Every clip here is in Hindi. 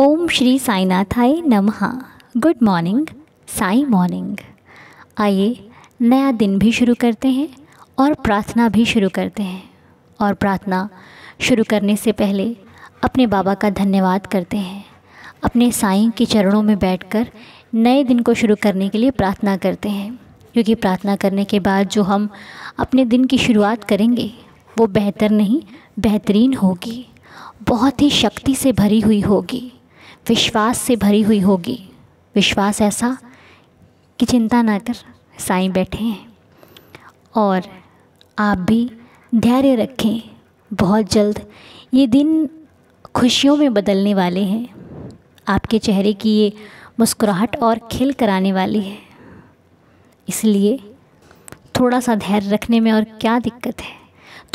ओम श्री साईनाथाय नमः। गुड मॉर्निंग साई मॉर्निंग आइए, नया दिन भी शुरू करते हैं और प्रार्थना भी शुरू करते हैं। और प्रार्थना शुरू करने से पहले अपने बाबा का धन्यवाद करते हैं। अपने साईं के चरणों में बैठकर नए दिन को शुरू करने के लिए प्रार्थना करते हैं। क्योंकि प्रार्थना करने के बाद जो हम अपने दिन की शुरुआत करेंगे, वो बेहतर नहीं, बेहतरीन होगी। बहुत ही शक्ति से भरी हुई होगी। विश्वास से भरी हुई होगी। विश्वास ऐसा कि चिंता ना कर, साईं बैठे हैं। और आप भी धैर्य रखें, बहुत जल्द ये दिन खुशियों में बदलने वाले हैं। आपके चेहरे की ये मुस्कुराहट और खिल कराने वाली है। इसलिए थोड़ा सा धैर्य रखने में और क्या दिक्कत है?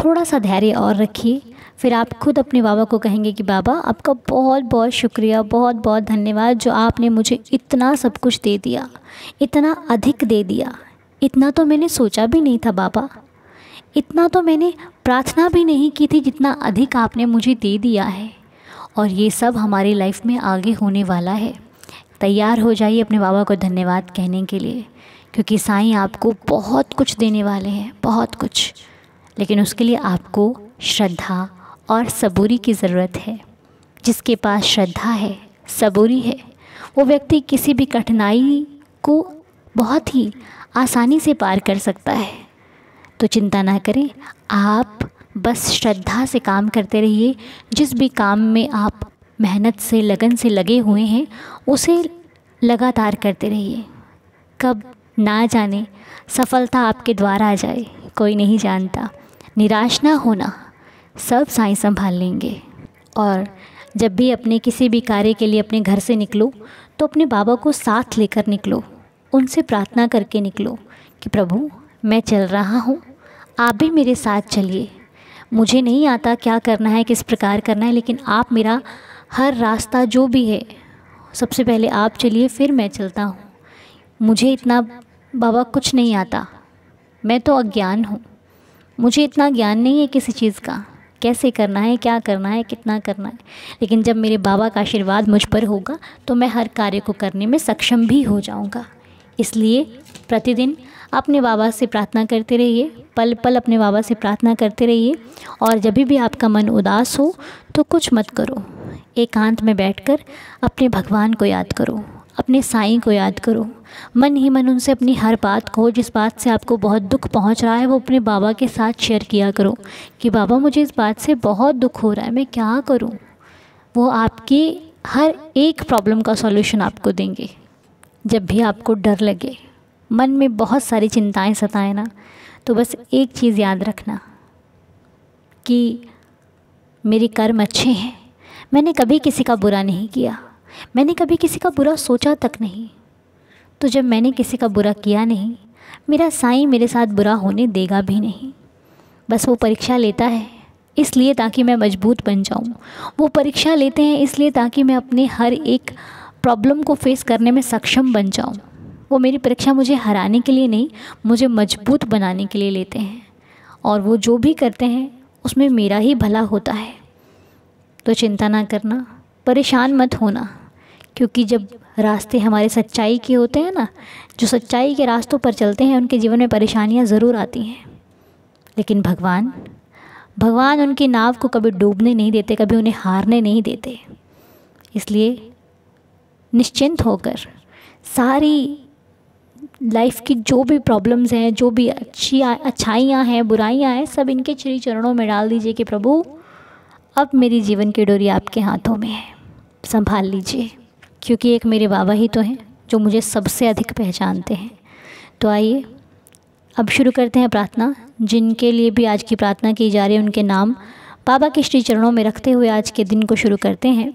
थोड़ा सा धैर्य और रखिए। फिर आप खुद अपने बाबा को कहेंगे कि बाबा, आपका बहुत बहुत शुक्रिया, बहुत बहुत धन्यवाद जो आपने मुझे इतना सब कुछ दे दिया, इतना अधिक दे दिया। इतना तो मैंने सोचा भी नहीं था बाबा। इतना तो मैंने प्रार्थना भी नहीं की थी जितना अधिक आपने मुझे दे दिया है। और ये सब हमारी लाइफ में आगे होने वाला है। तैयार हो जाइए अपने बाबा को धन्यवाद कहने के लिए, क्योंकि साईं आपको बहुत कुछ देने वाले हैं, बहुत कुछ। लेकिन उसके लिए आपको श्रद्धा और सबूरी की ज़रूरत है, जिसके पास श्रद्धा है, सबूरी है। वो व्यक्ति किसी भी कठिनाई को बहुत ही आसानी से पार कर सकता है। तो चिंता ना करें, आप बस श्रद्धा से काम करते रहिए। जिस भी काम में आप मेहनत से, लगन से लगे हुए हैं, उसे लगातार करते रहिए। कब ना जाने, सफलता आपके द्वारा आ जाए, कोई नहीं जानता। निराश ना होना। सब साईं संभाल लेंगे। और जब भी अपने किसी भी कार्य के लिए अपने घर से निकलो तो अपने बाबा को साथ लेकर निकलो, उनसे प्रार्थना करके निकलो कि, प्रभु, मैं चल रहा हूँ, आप भी मेरे साथ चलिए। मुझे नहीं आता क्या करना है, किस प्रकार करना है, लेकिन आप मेरा हर रास्ता जो भी है, सबसे पहले आप चलिए, फिर मैं चलता हूँ। मुझे इतना बाबा कुछ नहीं आता। मैं तो अज्ञान हूँ। मुझे इतना ज्ञान नहीं है किसी चीज़ का। कैसे करना है, क्या करना है, कितना करना है। लेकिन जब मेरे बाबा का आशीर्वाद मुझ पर होगा तो मैं हर कार्य को करने में सक्षम भी हो जाऊँगा। इसलिए प्रतिदिन अपने बाबा से प्रार्थना करते रहिए पल पल अपने बाबा से प्रार्थना करते रहिए, और जब भी आपका मन उदास हो तो कुछ मत करो। एकांत में बैठकर अपने भगवान को याद करो। अपने साईं को याद करो। मन ही मन उनसे अपनी हर बात को जिस बात से आपको बहुत दुख पहुँच रहा है, वो अपने बाबा के साथ शेयर किया करो कि, बाबा, मुझे इस बात से बहुत दुख हो रहा है, मैं क्या करूँ? वो आपकी हर एक प्रॉब्लम का सॉल्यूशन आपको देंगे, जब भी आपको डर लगे। मन में बहुत सारी चिंताएँ सताएँ ना तो बस एक चीज़ याद रखना कि मेरे कर्म अच्छे हैं। मैंने कभी किसी का बुरा नहीं किया। मैंने कभी किसी का बुरा सोचा तक नहीं। तो जब मैंने किसी का बुरा किया नहीं, मेरा साईं मेरे साथ बुरा होने देगा भी नहीं। बस वो परीक्षा लेता है, इसलिए ताकि मैं मज़बूत बन जाऊँ। वो परीक्षा लेते हैं, इसलिए ताकि मैं अपने हर एक प्रॉब्लम को फेस करने में सक्षम बन जाऊँ। वो मेरी परीक्षा मुझे हराने के लिए नहीं, मुझे मज़बूत बनाने के लिए लेते हैं। और वो जो भी करते हैं, उसमें मेरा ही भला होता है। तो चिंता ना करना, परेशान मत होना। क्योंकि जब रास्ते हमारे सच्चाई के होते हैं ना, जो सच्चाई के रास्तों पर चलते हैं, उनके जीवन में परेशानियाँ ज़रूर आती हैं। लेकिन भगवान भगवान उनकी नाव को कभी डूबने नहीं देते, कभी उन्हें हारने नहीं देते। इसलिए निश्चिंत होकर सारी लाइफ की जो भी प्रॉब्लम्स हैं, जो भी अच्छी अच्छाइयाँ हैं, बुराइयाँ हैं, सब इनके श्री चरणों में डाल दीजिए कि प्रभु, अब मेरी जीवन की डोरी आपके हाथों में है। संभाल लीजिए। क्योंकि एक मेरे बाबा ही तो हैं, जो मुझे सबसे अधिक पहचानते हैं। तो आइए, अब शुरू करते हैं प्रार्थना। जिनके लिए भी आज की प्रार्थना की जा रही है, उनके नाम बाबा के श्री चरणों में रखते हुए आज के दिन को शुरू करते हैं।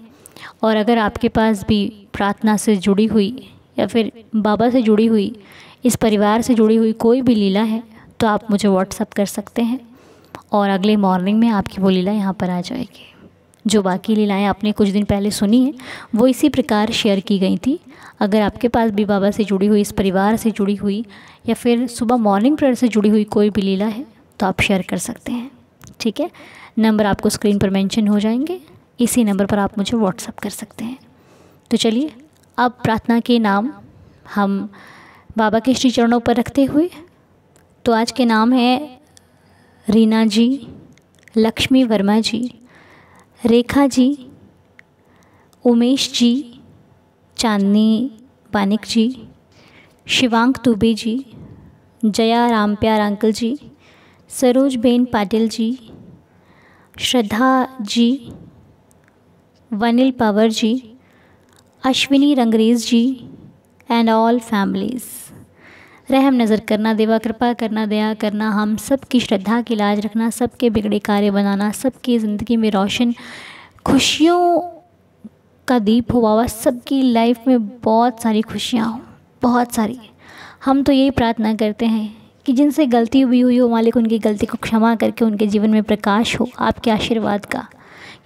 और अगर आपके पास भी प्रार्थना से जुड़ी हुई या फिर बाबा से जुड़ी हुई, इस परिवार से जुड़ी हुई कोई भी लीला है तो आप मुझे व्हाट्सअप कर सकते हैं। और अगले मॉर्निंग में आपकी वो लीला यहाँ पर आ जाएगी। जो बाकी लीलाएँ आपने कुछ दिन पहले सुनी हैं, वो इसी प्रकार शेयर की गई थी। अगर आपके पास भी बाबा से जुड़ी हुई, इस परिवार से जुड़ी हुई, या फिर सुबह मॉर्निंग प्रेयर से जुड़ी हुई कोई भी लीला है तो आप शेयर कर सकते हैं। ठीक है? नंबर आपको स्क्रीन पर मेंशन हो जाएँगे। इसी नंबर पर आप मुझे व्हाट्सअप कर सकते हैं। तो चलिए, अब प्रार्थना के नाम हम बाबा के श्री चरणों पर रखते हुए तो आज के नाम है रीना जी, लक्ष्मी वर्मा जी रेखा जी, उमेश जी, चांदनी पानिक जी, शिवांक दुबे जी, जया राम प्यार uncle ji, Saroj Ben Patil ji, Shraddha ji, Anil Pawar ji, Ashwini Rangrez ji and all families रहम नज़र करना, देवा कृपा करना, दया करना, हम सब की श्रद्धा की लाज रखना, सबके बिगड़े कार्य बनाना, सबकी ज़िंदगी में रोशन, खुशियों का दीप हो बाबा, सबकी लाइफ में बहुत सारी खुशियाँ हों, बहुत सारी। हम तो यही प्रार्थना करते हैं कि जिनसे गलती हुई हुई हो, मालिक उनकी गलती को क्षमा करके उनके जीवन में प्रकाश हो, आपके आशीर्वाद का।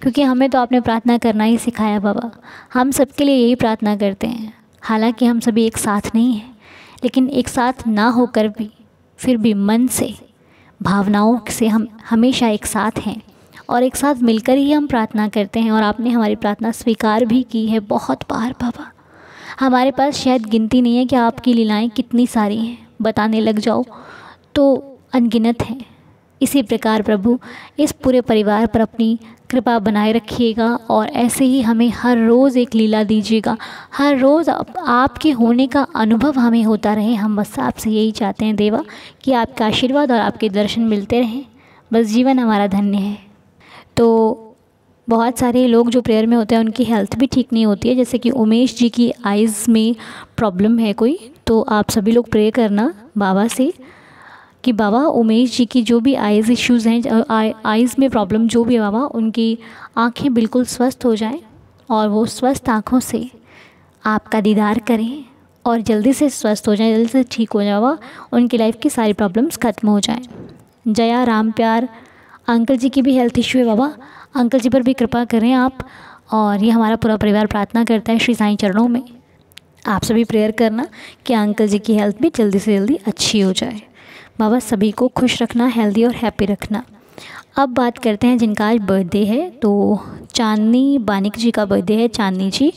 क्योंकि हमें तो आपने प्रार्थना करना ही सिखाया बाबा। हम सबके लिए यही प्रार्थना करते हैं। हालाँकि हम सभी एक साथ नहीं हैं। लेकिन एक साथ ना होकर भी, फिर भी मन से, भावनाओं से हम हमेशा एक साथ हैं। और एक साथ मिलकर ही हम प्रार्थना करते हैं और आपने हमारी प्रार्थना स्वीकार भी की है बहुत बार, बाबा। हमारे पास शायद गिनती नहीं है कि आपकी लीलाएँ कितनी सारी हैं। बताने लग जाओ तो अनगिनत हैं। इसी प्रकार प्रभु इस पूरे परिवार पर अपनी कृपा बनाए रखिएगा और ऐसे ही हमें हर रोज़ एक लीला दीजिएगा। हर रोज़ आप, आपके होने का अनुभव हमें होता रहे। हम बस आपसे यही चाहते हैं देवा कि आपका आशीर्वाद और आपके दर्शन मिलते रहें। बस जीवन हमारा धन्य है। तो बहुत सारे लोग जो प्रेयर में होते हैं उनकी हेल्थ भी ठीक नहीं होती है। जैसे कि उमेश जी की आइज़ में प्रॉब्लम है कोई तो आप सभी लोग प्रे करना बाबा से। कि बाबा, उमेश जी की जो भी आइज़ इश्यूज़ हैं आइज़ में प्रॉब्लम जो भी है बाबा, उनकी आँखें बिल्कुल स्वस्थ हो जाएँ और वो स्वस्थ आँखों से आपका दीदार करें और जल्दी से स्वस्थ हो जाएँ, जल्दी से ठीक हो जाए बाबा, उनकी लाइफ की सारी प्रॉब्लम्स ख़त्म हो जाएँ। जया राम प्यार, अंकल जी की भी हेल्थ इशू है बाबा। अंकल जी पर भी कृपा करें आप और ये हमारा पूरा परिवार प्रार्थना करता है श्री साईं चरणों में। आप सभी प्रेयर करना कि अंकल जी की हेल्थ भी जल्दी से जल्दी अच्छी हो जाए। बाबा सभी को खुश रखना हेल्दी और हैप्पी रखना। अब बात करते हैं जिनका आज बर्थडे है तो चांदनी बानिक जी का बर्थडे है। चांदनी जी,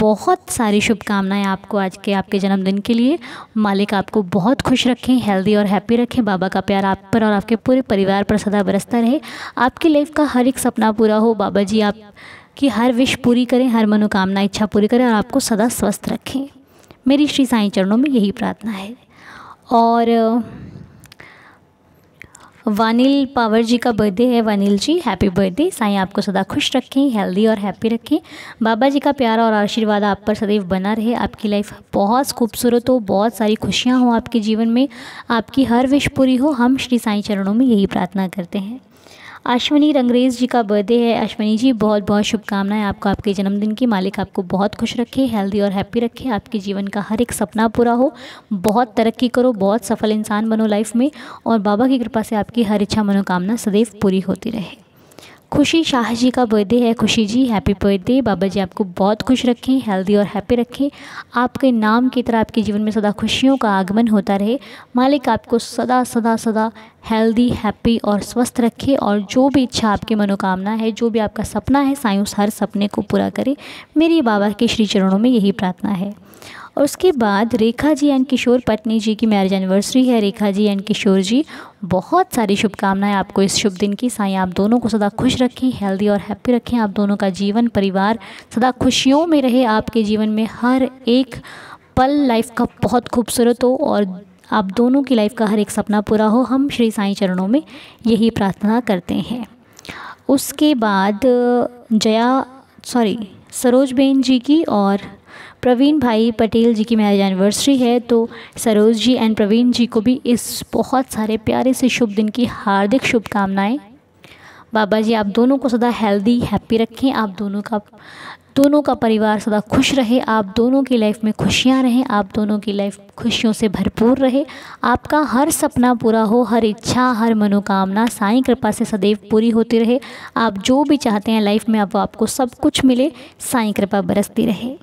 बहुत सारी शुभकामनाएँ आपको आज के, आपके जन्मदिन के लिए। मालिक आपको बहुत खुश रखें हेल्दी और हैप्पी रखें। बाबा का प्यार आप पर और आपके पूरे परिवार पर सदा बरसता रहे। आपकी लाइफ का हर एक सपना पूरा हो। बाबा जी आप की हर विश पूरी करें, हर मनोकामना, इच्छा पूरी करें और आपको सदा स्वस्थ रखें। मेरी श्री साईं चरणों में यही प्रार्थना है। और वानिल पावर जी का बर्थडे है, वानिल जी हैप्पी बर्थडे साई, आपको सदा खुश रखें हेल्दी और हैप्पी रखें। बाबा जी का प्यार और आशीर्वाद आप पर सदैव बना रहे। आपकी लाइफ बहुत खूबसूरत हो, बहुत सारी खुशियाँ हों आपके जीवन में। आपकी हर विश पूरी हो। हम श्री साई चरणों में यही प्रार्थना करते हैं। अश्विनी रंगरेज जी का बर्थडे है। अश्विनी जी, बहुत बहुत शुभकामनाएँ आपको आपके जन्मदिन की। मालिक आपको बहुत खुश रखे हेल्दी और हैप्पी रखे। आपके जीवन का हर एक सपना पूरा हो। बहुत तरक्की करो, बहुत सफल इंसान बनो लाइफ में और बाबा की कृपा से आपकी हर इच्छा मनोकामना सदैव पूरी होती रहे। खुशी शाह जी का बर्थडे है, खुशी जी हैप्पी बर्थडे बाबा जी आपको बहुत खुश रखें हेल्दी और हैप्पी रखें। आपके नाम की तरह आपके जीवन में सदा खुशियों का आगमन होता रहे। मालिक आपको सदा सदा सदा हेल्दी हैप्पी और स्वस्थ रखे और जो भी इच्छा आपकी मनोकामना है, जो भी आपका सपना है साई उस हर सपने को पूरा करे। मेरी बाबा के श्री चरणों में यही प्रार्थना है। और उसके बाद रेखा जी एंड किशोर पटनी जी की मैरिज एनिवर्सरी है। रेखा जी एंड किशोर जी, बहुत सारी शुभकामनाएँ आपको इस शुभ दिन की। साई, आप दोनों को सदा खुश रखें हेल्दी और हैप्पी रखें। आप दोनों का जीवन, परिवार सदा खुशियों में रहे। आपके जीवन में हर एक पल लाइफ का बहुत खूबसूरत हो और आप दोनों की लाइफ का हर एक सपना पूरा हो। हम श्री साईं चरणों में यही प्रार्थना करते हैं। उसके बाद जया सॉरी सरोज बेन जी की और प्रवीण भाई पटेल जी की मैरिज एनिवर्सरी है तो सरोज जी एंड प्रवीण जी को भी इस बहुत सारे प्यारे से शुभ दिन की हार्दिक शुभकामनाएँ। बाबा जी, आप दोनों को सदा हेल्दी हैप्पी रखें, आप दोनों का दोनों का परिवार सदा खुश रहे, आप दोनों की लाइफ में खुशियाँ रहें, आप दोनों की लाइफ खुशियों से भरपूर रहे। आपका हर सपना पूरा हो, हर इच्छा, हर मनोकामना, साईं कृपा से सदैव पूरी होती रहे। आप जो भी चाहते हैं लाइफ में अब आपको सब कुछ मिले, साईं कृपा बरसती रहे।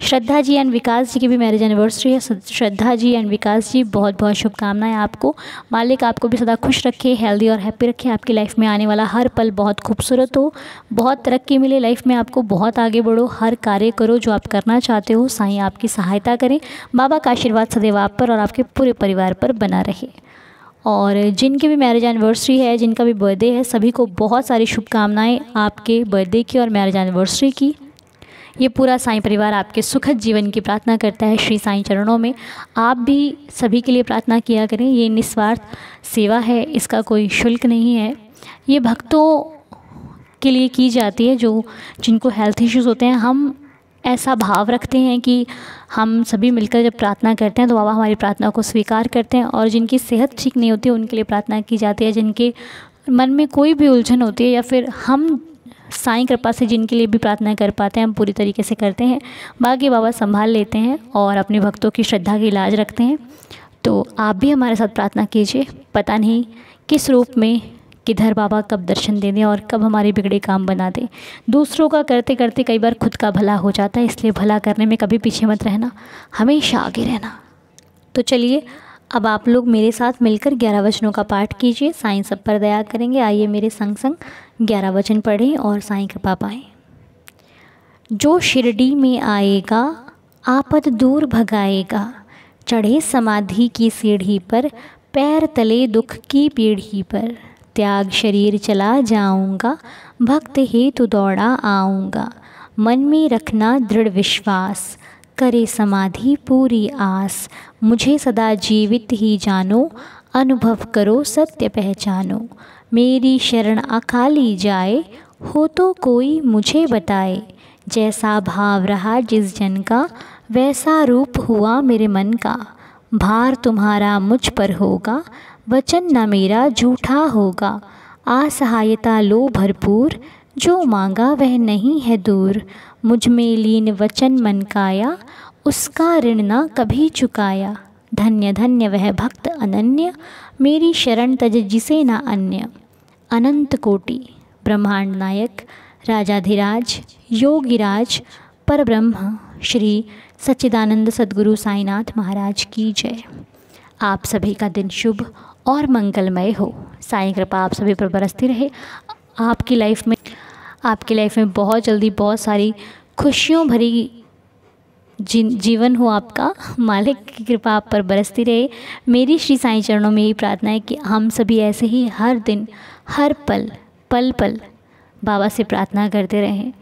श्रद्धा जी एंड विकास जी की भी मैरिज एनिवर्सरी है। श्रद्धा जी एंड विकास जी, बहुत बहुत शुभकामनाएँ आपको। मालिक आपको भी सदा खुश रखे हेल्दी और हैप्पी रखे। आपकी लाइफ में आने वाला हर पल बहुत खूबसूरत हो। बहुत तरक्की मिले। लाइफ में आपको बहुत आगे बढ़ो। हर कार्य करो जो आप करना चाहते हो। साईं आपकी सहायता करें। बाबा का आशीर्वाद सदैव आप पर और आपके पूरे परिवार पर बना रहे। और जिनकी भी मैरिज एनिवर्सरी है, जिनका भी बर्थडे है, सभी को बहुत सारी शुभकामनाएँ आपके बर्थडे की और मैरिज एनिवर्सरी की। ये पूरा साईं परिवार आपके सुखद जीवन की प्रार्थना करता है श्री साईं चरणों में। आप भी सभी के लिए प्रार्थना किया करें। ये निस्वार्थ सेवा है, इसका कोई शुल्क नहीं है। ये भक्तों के लिए की जाती है जो, जिनको हेल्थ इश्यूज़ होते हैं। हम ऐसा भाव रखते हैं कि हम सभी मिलकर जब प्रार्थना करते हैं तो बाबा हमारी प्रार्थना को स्वीकार करते हैं और जिनकी सेहत ठीक नहीं होती उनके लिए प्रार्थना की जाती है। जिनके मन में कोई भी उलझन होती है या फिर हम साईं कृपा से जिनके लिए भी प्रार्थना कर पाते हैं, हम पूरी तरीके से करते हैं। बाकी बाबा संभाल लेते हैं और अपने भक्तों की श्रद्धा की इलाज रखते हैं। तो आप भी हमारे साथ प्रार्थना कीजिए। पता नहीं किस रूप में किधर बाबा कब दर्शन दे दें और कब हमारे बिगड़े काम बना दें। दूसरों का करते करते कई बार खुद का भला हो जाता है, इसलिए भला करने में कभी पीछे मत रहना, हमेशा आगे रहना। तो चलिए, अब आप लोग मेरे साथ मिलकर ग्यारह वचनों का पाठ कीजिए। साईं सब पर दया करेंगे, आइए मेरे संग संग ग्यारह वचन पढ़ें और साईं कृपा पाएँ। जो शिरडी में आएगा, आपद दूर भगाएगा। चढ़े समाधि की सीढ़ी पर, पैर तले दुख की पीढ़ी पर। त्याग शरीर चला जाऊँगा, भक्त हेतु दौड़ा आऊँगा। मन में रखना दृढ़ विश्वास, करे समाधि पूरी आस। मुझे सदा जीवित ही जानो, अनुभव करो, सत्य पहचानो। मेरी शरण अकाली जाए, हो तो कोई मुझे बताए। जैसा भाव रहा जिस जन का, वैसा रूप हुआ मेरे मन का। भार तुम्हारा मुझ पर होगा, वचन न मेरा झूठा होगा। असहायता लो भरपूर, जो मांगा वह नहीं है दूर। मुझमें लीन वचन मन काया उसका ऋण ना कभी चुकाया। धन्य धन्य वह भक्त अनन्य। मेरी शरण तज जिसे ना अन्य। अनंत कोटि, ब्रह्मांड नायक, राजाधिराज, योगिराज पर ब्रह्म श्री सच्चिदानंद सदगुरु साईनाथ महाराज की जय। आप सभी का दिन शुभ और मंगलमय हो। साईं कृपा आप सभी पर बरसती रहे। आपकी लाइफ में, आपकी लाइफ में बहुत जल्दी बहुत सारी खुशियों भरी जीवन हो आपका। मालिक की कृपा आप पर बरसती रहे। मेरी श्री साईं चरणों में यही प्रार्थना है कि हम सभी ऐसे ही हर दिन, हर पल पल पल बाबा से प्रार्थना करते रहें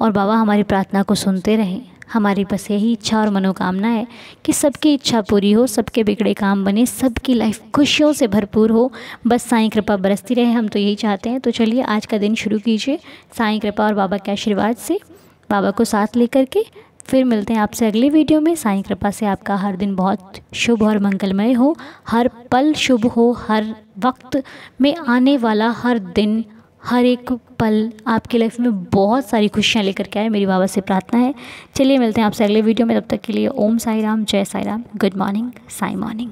और बाबा हमारी प्रार्थना को सुनते रहें। हमारी बस यही इच्छा और मनोकामना है कि सबकी इच्छा पूरी हो, सबके बिगड़े काम बने, सबकी लाइफ खुशियों से भरपूर हो। बस साईं कृपा बरसती रहे, हम तो यही चाहते हैं। तो चलिए आज का दिन शुरू कीजिए। साईं कृपा और बाबा के आशीर्वाद से बाबा को साथ लेकर के फिर मिलते हैं आपसे अगले वीडियो में। साईं कृपा से आपका हर दिन बहुत शुभ और मंगलमय हो। हर पल शुभ हो, हर वक्त में आने वाला हर दिन, हर एक पल आपकी लाइफ में बहुत सारी खुशियाँ लेकर के आए। मेरी बाबा से प्रार्थना है। चलिए मिलते हैं आपसे अगले वीडियो में। तब तक के लिए ओम साई राम, जय Sai Ram. Good morning Sai morning